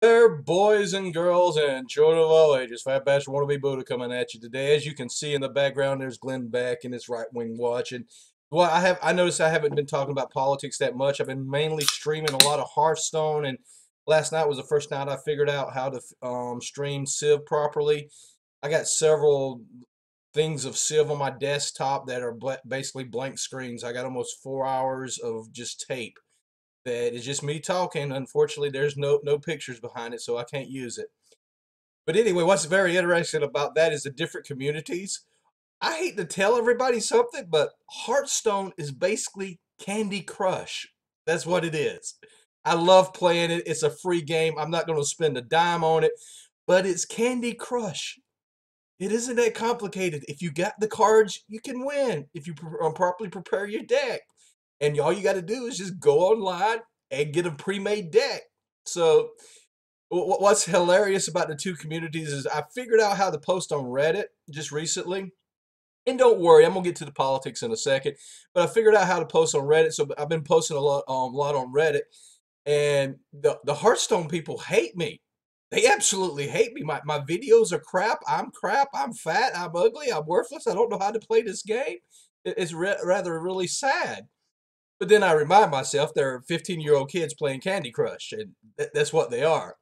there, boys and girls and children of all ages. Fat Bastard Wannabe Buddha coming at you today. As you can see in the background, there's Glenn Beck and his right wing watching. Well, I have I noticed I haven't been talking about politics that much. I've been mainly streaming a lot of Hearthstone, and last night was the first night I figured out how to um, stream Civ properly. I got several things of Civ on my desktop that are basically blank screens. I got almost four hours of just tape that is just me talking. Unfortunately, there's no no pictures behind it, so I can't use it. But anyway, what's very interesting about that is the different communities. I hate to tell everybody something, but Hearthstone is basically Candy Crush. That's what it is. I love playing it. It's a free game. I'm not going to spend a dime on it, but it's Candy Crush. It isn't that complicated. If you got the cards, you can win. If you um, properly prepare your deck and all you got to do is just go online and get a pre-made deck. So what's hilarious about the two communities is I figured out how to post on Reddit just recently. And don't worry, I'm gonna get to the politics in a second. But I figured out how to post on Reddit, so I've been posting a lot, um, lot on Reddit. And the the Hearthstone people hate me. They absolutely hate me. My my videos are crap. I'm crap. I'm fat. I'm ugly. I'm worthless. I don't know how to play this game. It's re rather really sad. But then I remind myself they're 15 year old kids playing Candy Crush, and th that's what they are.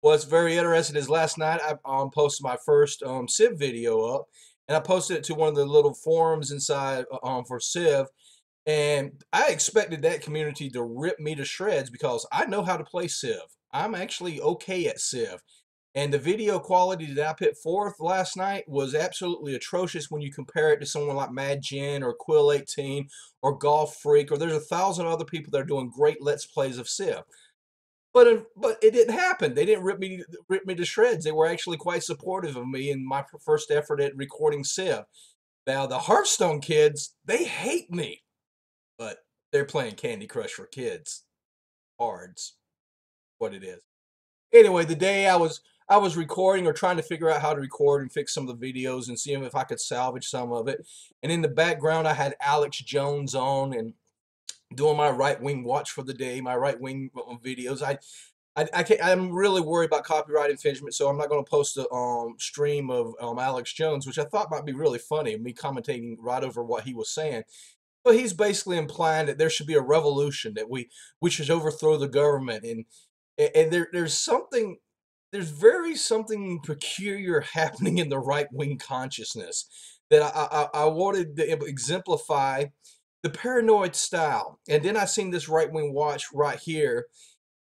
What's very interesting is last night I um, posted my first um, Civ video up, and I posted it to one of the little forums inside uh, um, for Civ. And I expected that community to rip me to shreds because I know how to play Civ. I'm actually okay at Civ. And the video quality that I put forth last night was absolutely atrocious when you compare it to someone like Mad Gen or Quill 18 or Golf Freak, or there's a thousand other people that are doing great Let's Plays of Civ. But, uh, but it didn't happen. They didn't rip me, rip me to shreds. They were actually quite supportive of me in my first effort at recording Civ. Now, the Hearthstone kids, they hate me. But they're playing Candy Crush for kids. Cards. What it is. Anyway, the day I was I was recording or trying to figure out how to record and fix some of the videos and see if I could salvage some of it. And in the background, I had Alex Jones on and doing my right wing watch for the day, my right wing uh, videos. I, I, I can't, I'm really worried about copyright infringement, so I'm not going to post a um, stream of um, Alex Jones, which I thought might be really funny, me commentating right over what he was saying. But he's basically implying that there should be a revolution, that we we should overthrow the government, and and there there's something there's very something peculiar happening in the right wing consciousness that I, I, I wanted to exemplify the paranoid style. And then I seen this right wing watch right here,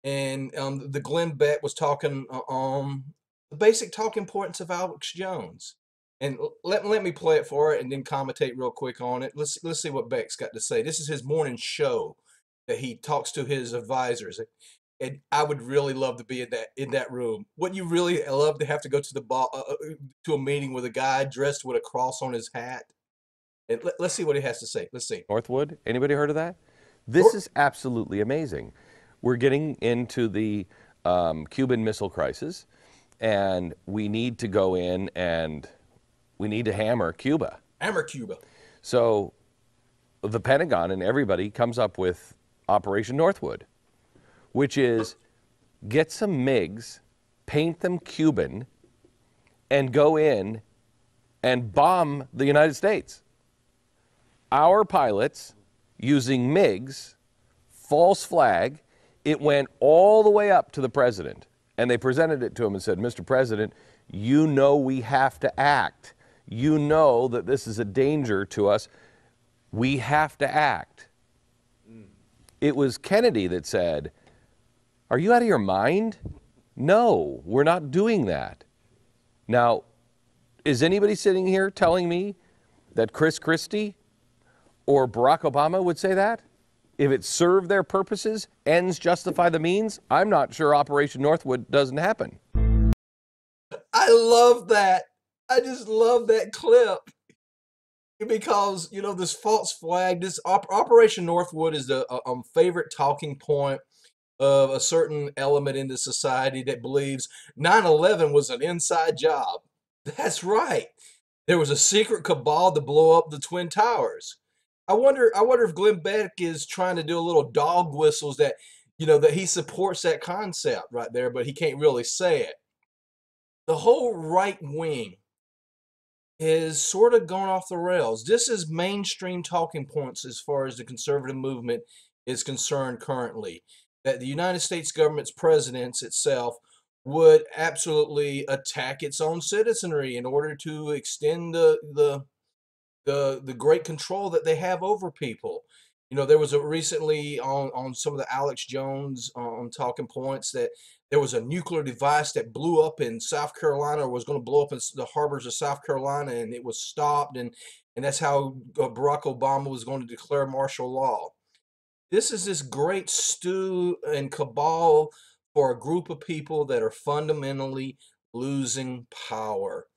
and um, the Glenn Beck was talking uh, um the basic talking points of Alex Jones. And let, let me play it for it and then commentate real quick on it. Let's let's see what Beck's got to say. This is his morning show that he talks to his advisors and I would really love to be in that in that room. Wouldn't you really love to have to go to the ball uh, uh, to a meeting with a guy dressed with a cross on his hat? And let, us see what he has to say. Let's see. Northwood. Anybody heard of that? This is absolutely amazing. We're getting into the um, Cuban Missile Crisis, and we need to go in and we need to hammer Cuba. Hammer Cuba. So, the Pentagon and everybody comes up with Operation Northwood which is get some MiGs, paint them Cuban, and go in and bomb the United States. Our pilots using MiGs, false flag, it went all the way up to the president. And they presented it to him and said, Mr. President, you know we have to act. You know that this is a danger to us. We have to act. Mm. It was Kennedy that said, are you out of your mind? No, we're not doing that. Now, is anybody sitting here telling me that Chris Christie or Barack Obama would say that? If it served their purposes, ends justify the means, I'm not sure Operation Northwood doesn't happen. I love that. I just love that clip because you know this false flag, this op Operation Northwood is uh, um, favorite talking point of a certain element in the society that believes 9-11 was an inside job. That's right. There was a secret cabal to blow up the Twin Towers. I wonder I wonder if Glenn Beck is trying to do a little dog whistles that you know, that he supports that concept right there, but he can't really say it. The whole right wing is sort of gone off the rails. This is mainstream talking points as far as the conservative movement is concerned currently. That the United States government's presidents itself would absolutely attack its own citizenry in order to extend the the the, the great control that they have over people. You know, there was a recently on on some of the Alex Jones on talking points that there was a nuclear device that blew up in South Carolina or was going to blow up in the harbors of South Carolina, and it was stopped, and and that's how uh, Barack Obama was going to declare martial law. This is this great stew and cabal for a group of people that are fundamentally losing power.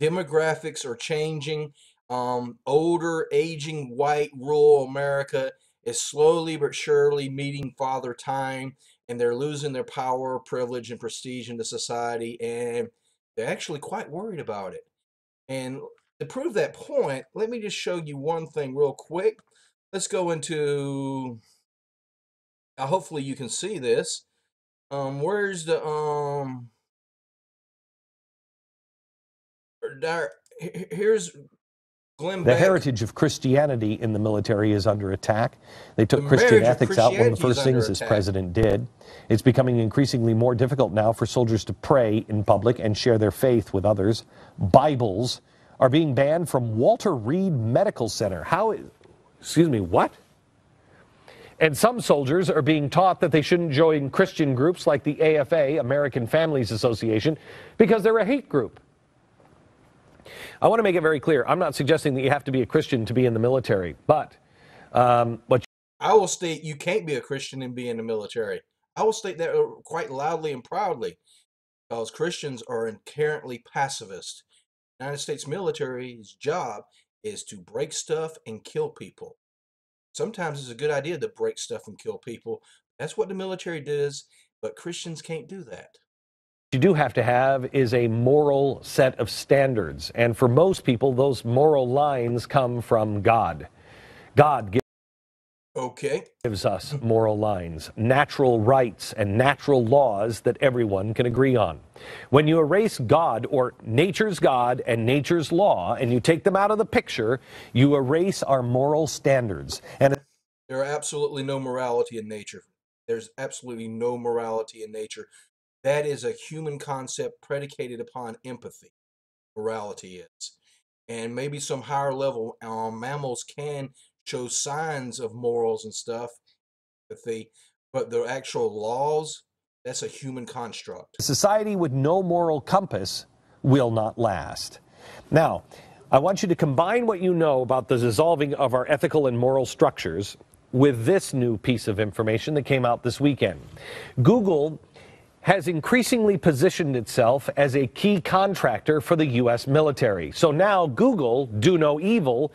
Demographics are changing. Um, older, aging white rural America is slowly but surely meeting father time, and they're losing their power, privilege, and prestige in the society, and they're actually quite worried about it. And to prove that point, let me just show you one thing real quick. Let's go into, hopefully you can see this. Um, where's the, um, there, here's Glenn The Beck. heritage of Christianity in the military is under attack. They took The Christian ethics out one of the first things this president did. It's becoming increasingly more difficult now for soldiers to pray in public and share their faith with others. Bibles are being banned from Walter Reed Medical Center. How, excuse me, what? And some soldiers are being taught that they shouldn't join Christian groups like the AFA, American Families Association, because they're a hate group. I want to make it very clear. I'm not suggesting that you have to be a Christian to be in the military, but um, what I will state you can't be a Christian and be in the military. I will state that uh, quite loudly and proudly because Christians are inherently pacifist. United States military's job is to break stuff and kill people. Sometimes it's a good idea to break stuff and kill people. That's what the military does, but Christians can't do that. you do have to have is a moral set of standards. And for most people, those moral lines come from God. God gi- Okay. gives us moral lines, natural rights, and natural laws that everyone can agree on. When you erase God or nature's God and nature's law and you take them out of the picture, you erase our moral standards. And There are absolutely no morality in nature. There's absolutely no morality in nature. That is a human concept predicated upon empathy. Morality is. And maybe some higher level um, mammals can show signs of morals and stuff, but the but the actual laws, that's a human construct. Society with no moral compass will not last. Now, I want you to combine what you know about the dissolving of our ethical and moral structures with this new piece of information that came out this weekend. Google has increasingly positioned itself as a key contractor for the U.S. military. So now Google, do no evil,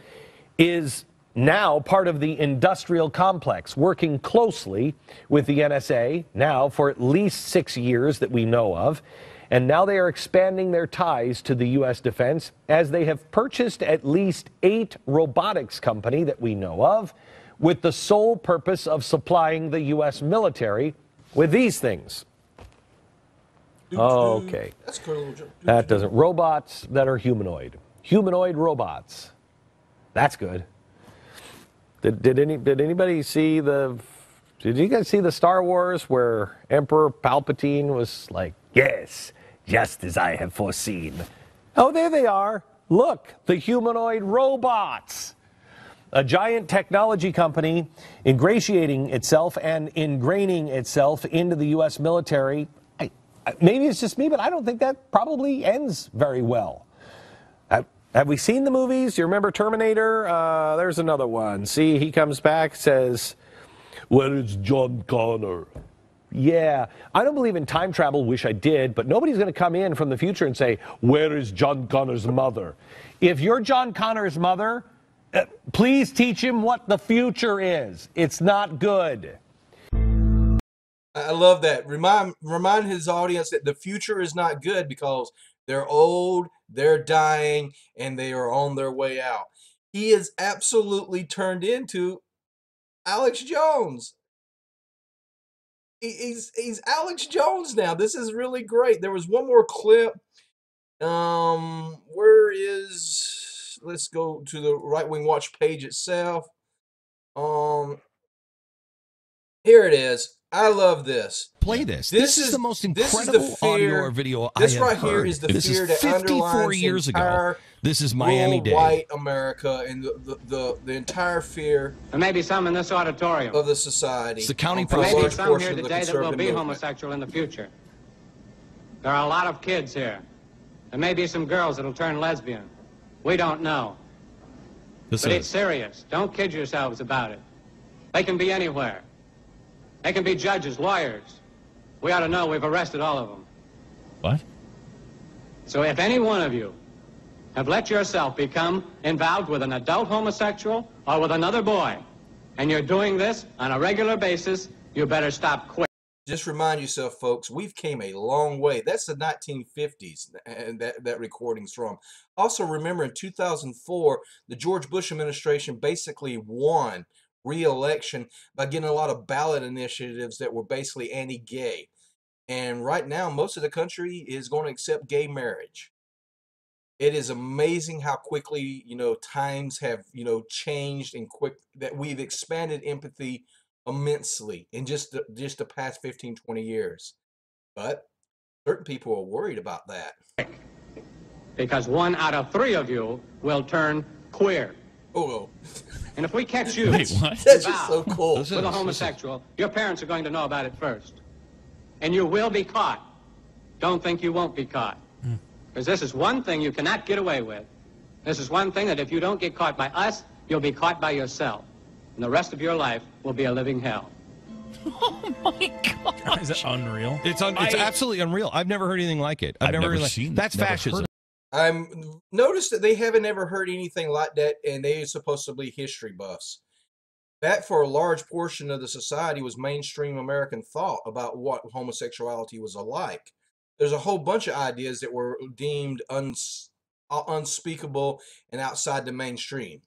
is now part of the industrial complex, working closely with the NSA now for at least six years that we know of. And now they are expanding their ties to the U.S. defense as they have purchased at least eight robotics company that we know of with the sole purpose of supplying the U.S. military with these things. Okay. Little joke. That doesn't. Robots that are humanoid. Humanoid robots. That's good. Did, did any did anybody see the did you guys see the Star Wars where Emperor Palpatine was like, "Yes, just as I have foreseen." Oh, there they are. Look, the humanoid robots. A giant technology company ingratiating itself and ingraining itself into the U.S. military. I, maybe it's just me, but I don't think that probably ends very well. Have, we seen the movies? You remember Terminator? Uh, there's another one. See, he comes back, says, Where is John Connor? Yeah, I don't believe in time travel, wish I did, but nobody's going to come in from the future and say, Where is John Connor's mother? If you're John Connor's mother, uh, please teach him what the future is. It's not good. I love that. Remind remind his audience that the future is not good because they're old, they're dying, and they are on their way out. He is absolutely turned into Alex Jones. he's he's Alex Jones now. This is really great. There was one more clip. Um, where is? Let's go to the right wing watch page itself. Um, here it is. I love this. Play this. This This, is, is- the most this is the incredible audio or video This I have right heard. is the this fear is that 54 years ago. This is Miami rural Dade. white America and the, the, the, the entire fear There may be some in this auditorium. of the society. It's the county um, for a There may be some here today that will be movement. homosexual in the future. There are a lot of kids here. There may be some girls that'll turn lesbian. We don't know. This But it's serious. Don't kid yourselves about it. They can be anywhere. They can be judges, lawyers. We ought to know we've arrested all of them. What? So if any one of you have let yourself become involved with an adult homosexual or with another boy, and you're doing this on a regular basis, you better stop quick. Just remind yourself, folks, we've came a long way. That's the 1950s, and that, that recording's from. Also, remember in 2004, the George Bush administration basically won re-election by getting a lot of ballot initiatives that were basically anti-gay. And right now, most of the country is going to accept gay marriage. It is amazing how quickly, you know, times have, you know, changed and quick that we've expanded empathy immensely in just the, just the past 15 20 years but certain people are worried about that Because one out of three of you will turn queer. Oh And if we catch you Wait, what? that's just so cool This with a homosexual, your parents are going to know about it first. And you will be caught. Don't think you won't be caught. Hmm. Because this is one thing you cannot get away with. This is one thing that if you don't get caught by us, you'll be caught by yourself. And the rest of your life will be a living hell. Oh my god! Is it unreal? It's, un- it's I- absolutely unreal. I've never heard anything like it. I've, I've never, never really- seen- That's never heard fascism. I'm noticed that they haven't ever heard anything like that and they are supposed to be history buffs that for a large portion of the society was mainstream american thought about what homosexuality was alike. There's a whole bunch of ideas that were deemed uns- uh, unspeakable and outside the mainstream.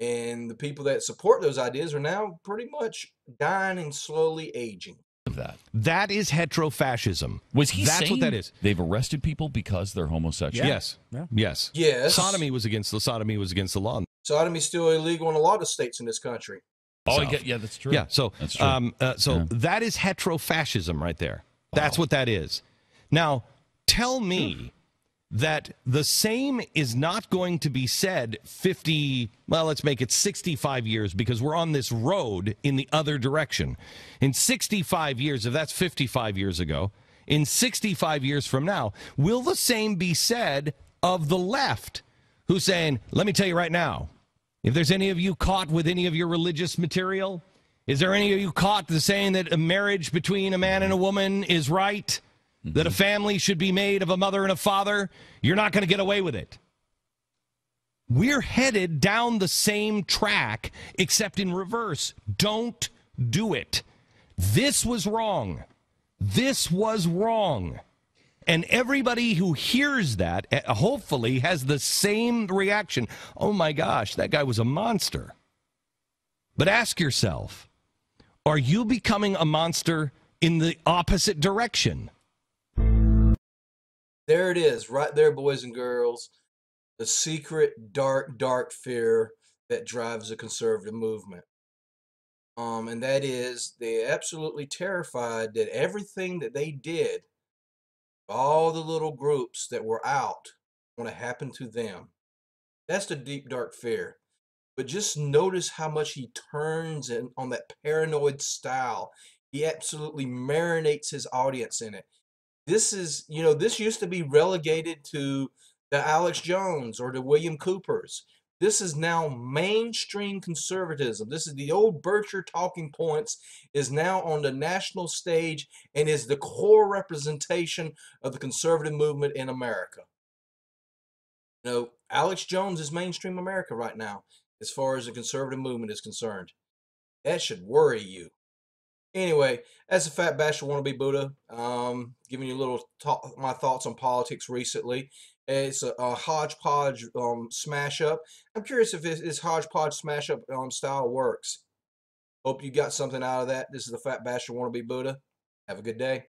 And the people that support those ideas are now pretty much dying and slowly aging of that. That is heterofascism. Was he That's saying what that is. They've arrested people because they're homosexual. Yes. Yeah. Yes. yes Sodomy was against the sodomy was against the law. sodomy's still illegal in a lot of states in this country Oh, South. yeah, yeah, that's true. Yeah. So, That's true. um, uh, so Yeah. that is heterofascism right there. That's what that is. Now, tell me that the same is not going to be said 50, well, let's make it 65 years because we're on this road in the other direction. In 65 years, if that's 55 years ago, in 65 years from now, will the same be said of the left who's saying, let me tell you right now, if there's any of you caught with any of your religious material, is there any of you caught the saying that a marriage between a man and a woman is right? That a family should be made of a mother and a father? You're not going to get away with it. We're headed down the same track, except in reverse. Don't do it. This was wrong. This was wrong. And everybody who hears that eh, hopefully has the same reaction. Oh my gosh, that guy was a monster. But ask yourself are you becoming a monster in the opposite direction? There it is, right there, boys and girls. The secret, dark, dark fear that drives the conservative movement. Um, and that is they're absolutely terrified that everything that they did, all the little groups that were out, going to happen to them. That's the deep, dark fear. But just notice how much he turns in on that paranoid style. He absolutely marinates his audience in it this is you know this used to be relegated to the alex jones or the william coopers. This is now mainstream conservatism. This is the old bircher talking points is now on the national stage and is the core representation of the conservative movement in america. You know alex jones is mainstream america right now as far as the conservative movement is concerned. That should worry you Anyway, as a fat bastard wannabe Buddha, um, giving you a little talk, my thoughts on politics recently. It's a, a hodgepodge um, smash up. I'm curious if this, hodgepodge smash up um, style works. Hope you got something out of that. This is the fat bastard wannabe Buddha. Have a good day.